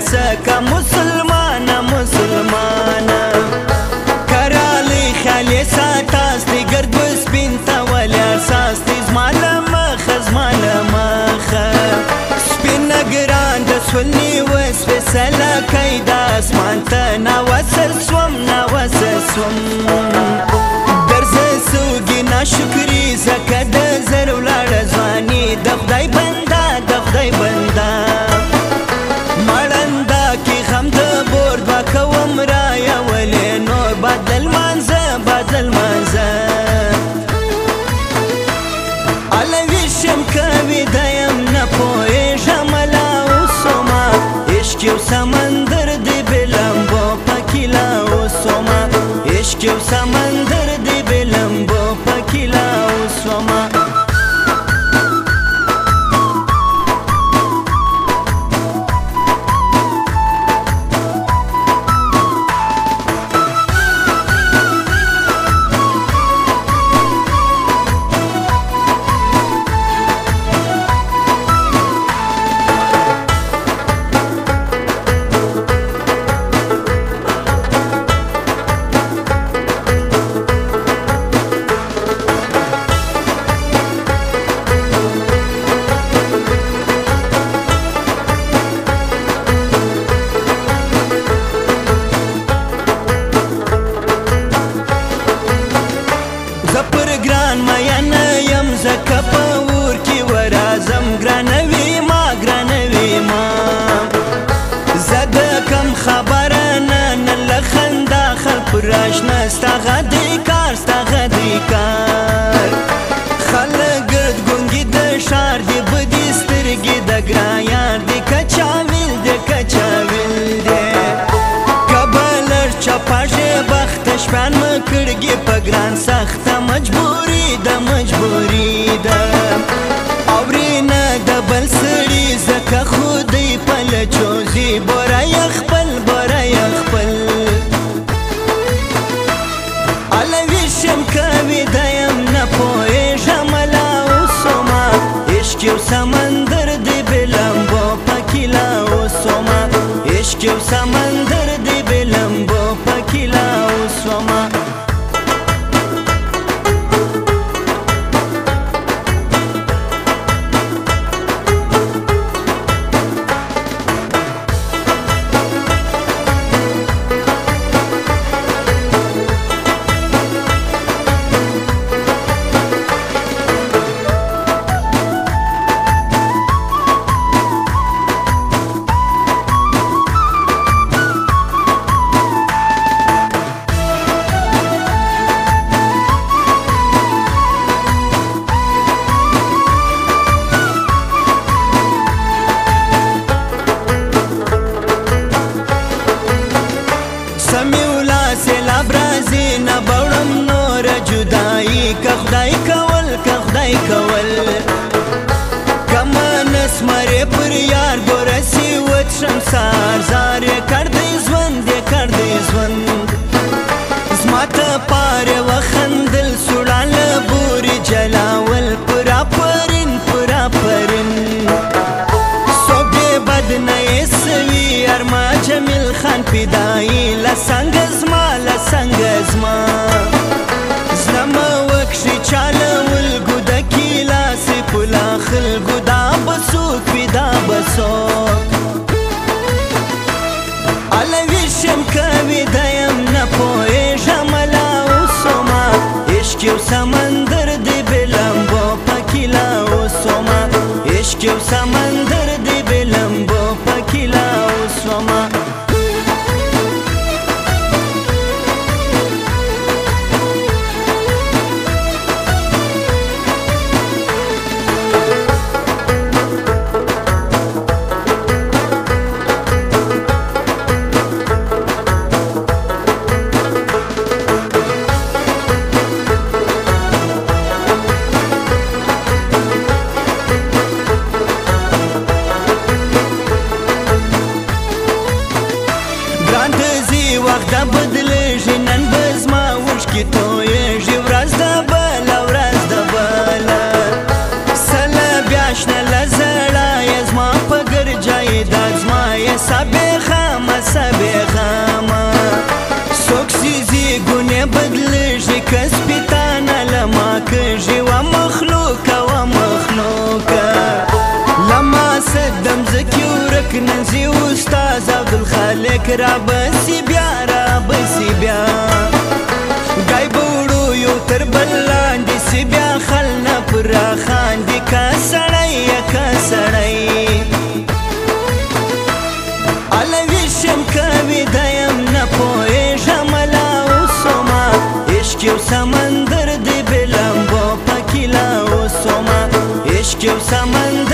سکا مسلمان مسلمان کرالی خالی ساتاس دی گرد بس بین تا ولی ارساس دی زمان مخز مان مخ سپین نگران دسولنی وس بسلا کئی دا اسمان تا نوسل سوم نوسل سوم درز سوگی ناشکری زکا دا زر ولار زوانی د خدای بنده د خدای بنده ورش نستا غدی کار ستا غدی کار خلک ګرد ګونګي د شار دی بدی سترګې د ګرایار دی کچا ویل دی کچا ویل دی کبلر چپاژه بخت شپن مکړګي په ګران سخته مجبوری د مجبوری نشي کول کما نس مری پر یار ګورسی و شمسار زار کړدې ژوند دې کړدې ژوند زمات پار وخندل سړال بور جلاول پر پرن پر پرن سوګه بد نه اسوي ارما جمیل خان پیدای لسنګ هلک را بسی بیا را بسی بیا گای بوڑو یو تر بلان دی سی بیا خل نپرا خان دی که سڑی که سڑی علویشم کوی دیم نپوی جملا و سوما عشقیو سمندر دی بلم با پکیلا و سوما عشقیو سمندر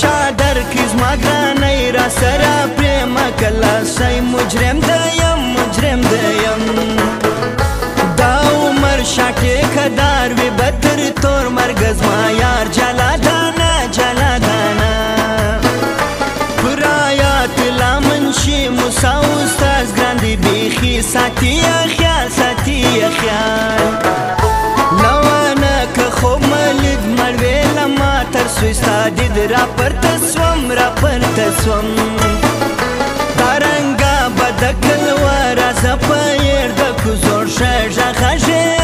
چادر کې زما ګرانې را سره پرېم کله سای مجرم د یم مجرم د یم دا عمر شاکې خدار وي بدر تور مرګ زما یار جلا دانا جلا شادید را پرته سوم را پرته سوم دارنګا بدکل ورا زپایر د کوزور شژ خژه